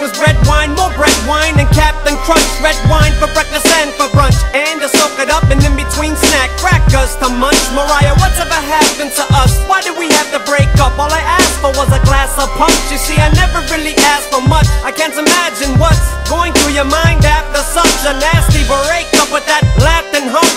was red wine, more red wine, and Captain Crunch. Red wine for breakfast and for brunch, and to soak it up, and in between snack crackers to munch. Mariah, whatever happened to us? Why did we have to break up? All I asked for was a glass of punch. You see, I never really asked for much. I can't imagine what's going through your mind after such a nasty breakup with that Latin hunk.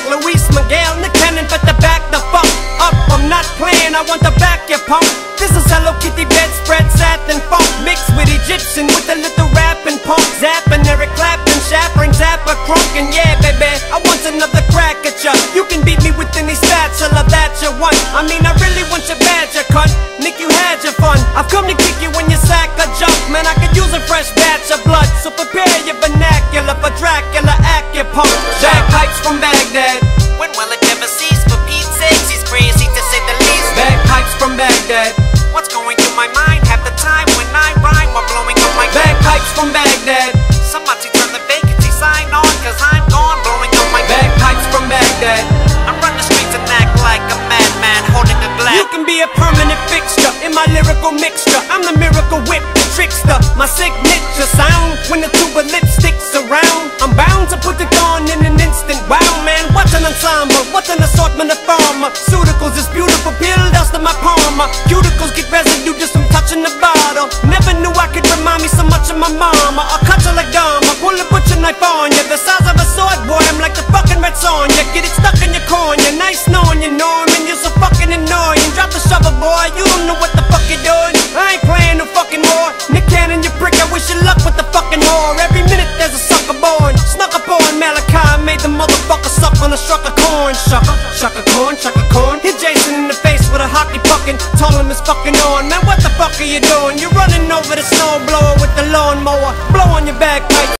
and I want the back, you punk. This is Hello Kitty bedspread, satin and funk. Mixed with Egyptian with a little rap and punk. Zap and Eric Clapton, shattering zapper, crunk And yeah, baby, I want another crack at ya. You can beat me with any spatula that you want. I mean, I really want your badger you cunt. Nick, you had your fun. I've come to kick you when your sack a jump. Man, I could use a fresh batch of blood. So prepare your vernacular for Dracula, act your punk. Jack pipes from Baghdad. When will it ever cease? For Pete's he's crazy bagpipes from Baghdad, What's going through my mind? Half the time when I rhyme while blowing up my bagpipes from Baghdad, Somebody turn the vacancy sign on, cause I'm gone blowing up my bagpipes from Baghdad. I run the streets and act like a madman holding a glass. You can be a permanent fixture in my lyrical mixture. I'm the miracle whip, the trickster. My signature sound when the tube of lipsticks around. I'm bound to put the on in an instant. Wow, man, what an ensemble, what an assortment of pharmaceuticals. Residue just from touching the bottle. Never knew I could remind me so much of my mama. I'll cut you like Dharma, pull a butcher knife on you. The size of a sword, boy, I'm like the fucking red Sonja. Get it stuck in your cornea, nice knowing you, Norman. You're so fucking annoying. Drop the shovel, boy, you don't know what the fuck you're doing. I ain't playing no fucking war. Nick Cannon, you prick, I wish you luck with the fucking whore. Every minute there's a sucker born. Snuck up on Malachi, made the motherfucker suck on a struck of corn. Shucker, shucker corn, shucker corn. Hit Jason in the face with a hockey puckin'. Told him fucking on. Man, what the fuck are you doing? You're running over the snowblower with the lawnmower. Blow on your bagpipe.